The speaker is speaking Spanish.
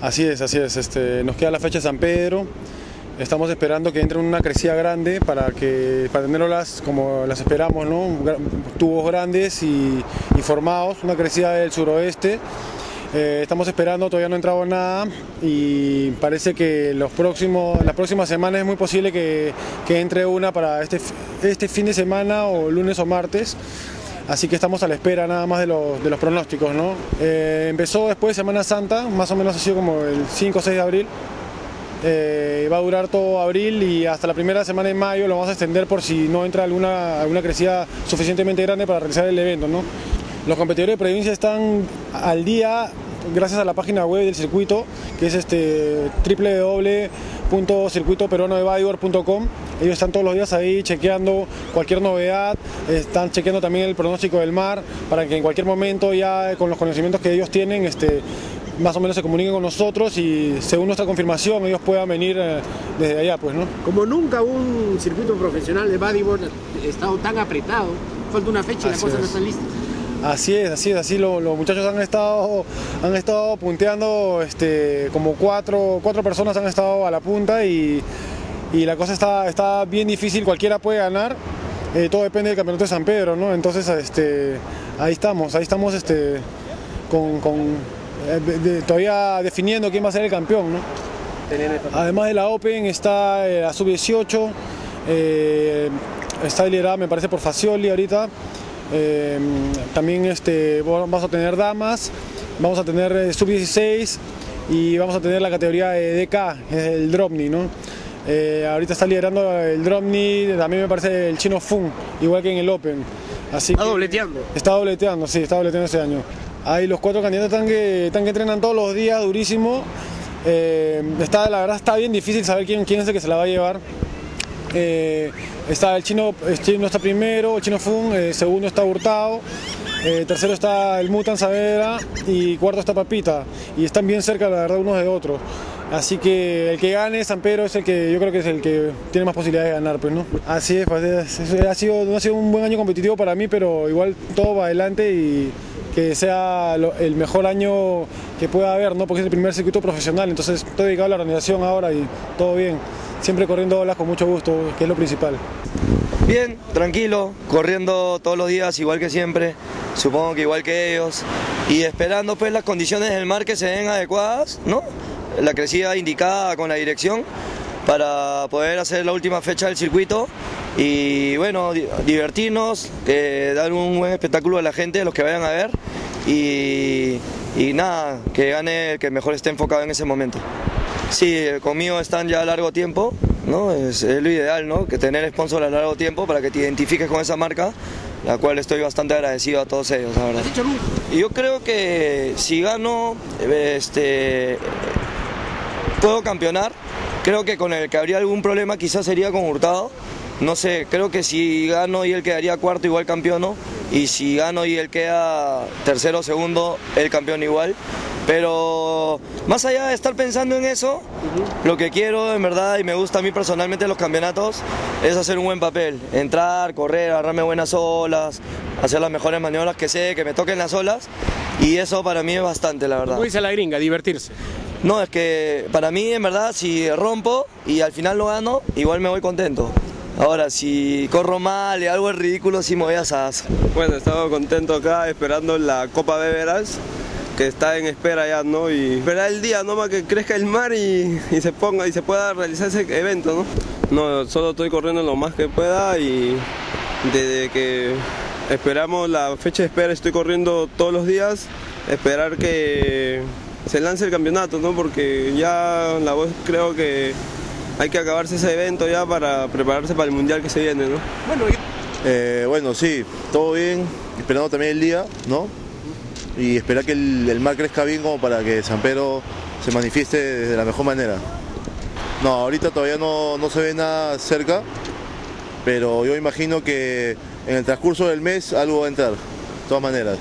Así es, así es. Este, nos queda la fecha de San Pedro. Estamos esperando que entre una crecida grande para que para tenerlas como las esperamos, ¿no? Tubos grandes y, formados, una crecida del suroeste. Eh, estamos esperando, todavía no ha entrado nada y parece que los próximos, las próximas semanas es muy posible que, que entre una para este, este fin de semana o lunes o martes. Así que estamos a la espera nada más de los, de los pronósticos. ¿no? Eh, empezó después de Semana Santa, más o menos ha sido como el 5 o 6 de abril. Eh, va a durar todo abril y hasta la primera semana de mayo lo vamos a extender por si no entra alguna, crecida suficientemente grande para realizar el evento. ¿no? Los competidores de provincia están al día gracias a la página web del circuito, que es este www.circuitoperuanodebadibor.com. Ellos están todos los días ahí chequeando cualquier novedad, están chequeando también el pronóstico del mar, para que en cualquier momento ya con los conocimientos que ellos tienen, este, más o menos se comuniquen con nosotros y según nuestra confirmación ellos puedan venir eh, desde allá, pues, ¿no? Como nunca un circuito profesional de bodyboard ha estado tan apretado, falta una fecha y las cosas no están listas. Así es, así es, así los muchachos han estado, han estado punteando, este, como cuatro, cuatro personas han estado a la punta y, la cosa está, está bien difícil, cualquiera puede ganar, eh, todo depende del campeonato de San Pedro, ¿no? Entonces este, ahí estamos, ahí estamos este, con, eh, todavía definiendo quién va a ser el campeón, ¿no? Además de la Open está eh, la Sub-18, está liderada me parece por Facioli ahorita. Eh, también este, vamos a tener damas, vamos a tener eh, sub-16 y vamos a tener la categoría de DK, el Dropney, ¿no? Eh, ahorita está liderando el Dropney, también me parece el chino Fun, igual que en el Open. Así está dobleteando. Está dobleteando, sí, está dobleteando este año. Hay los cuatro candidatos están que, están que entrenan todos los días, durísimo. está, la verdad está bien difícil saber quién, quién es el que se la va a llevar. Eh, está el chino, chino está primero, el chino Fun, eh, segundo está Hurtado, eh, tercero está el Mutan Saavedra y cuarto está Papita. Y están bien cerca, la verdad, unos de otros. Así que el que gane San Pedro es el que yo creo que es el que tiene más posibilidades de ganar, pues, ¿no? Así es, pues, ha sido, no ha sido un buen año competitivo para mí, pero igual todo va adelante y que sea el mejor año que pueda haber, ¿no? Porque es el primer circuito profesional, entonces estoy dedicado a la organización ahora y todo bien siempre corriendo olas con mucho gusto, que es lo principal. Bien, tranquilo, corriendo todos los días igual que siempre, supongo que igual que ellos, y esperando pues las condiciones del mar que se den adecuadas, ¿no? La crecida indicada con la dirección para poder hacer la última fecha del circuito y bueno, divertirnos, eh, dar un buen espectáculo a la gente, a los que vayan a ver y, y nada, que gane el que mejor esté enfocado en ese momento. Sí, conmigo están ya a largo tiempo, ¿no? Es, lo ideal, ¿no? Que tener sponsor a largo tiempo para que te identifiques con esa marca, la cual estoy bastante agradecido a todos ellos, la verdad. Yo creo que si gano, este, puedo campeonar. Creo que con el que habría algún problema quizás sería con Hurtado. No sé, creo que si gano y él quedaría cuarto igual campeono. Y si gano y él queda tercero o segundo, el campeón igual. Pero más allá de estar pensando en eso, lo que quiero en verdad y me gusta a mí personalmente en los campeonatos es hacer un buen papel, entrar, correr, agarrarme buenas olas, hacer las mejores maniobras que sé, que me toquen las olas y eso para mí es bastante, la verdad. ¿Cómo dice la gringa? Divertirse. No, es que para mí en verdad si rompo y al final lo gano, igual me voy contento. Ahora, si corro mal y algo es ridículo, sí me voy a sas. Bueno, estaba contento acá esperando la Copa Beberas que está en espera ya, ¿no? Y esperar el día, ¿no? Para que crezca el mar y, se ponga y se pueda realizar ese evento, ¿no? No, solo estoy corriendo lo más que pueda y desde que esperamos la fecha de espera estoy corriendo todos los días, esperar que se lance el campeonato, ¿no? Porque ya la voz creo que hay que acabarse ese evento ya para prepararse para el mundial que se viene, ¿no? Bueno, eh, bueno sí, todo bien, esperando también el día, ¿no? Y esperar que el, mar crezca bien como para que San Pedro se manifieste de la mejor manera. No, ahorita todavía no, no se ve nada cerca, pero yo imagino que en el transcurso del mes algo va a entrar, de todas maneras.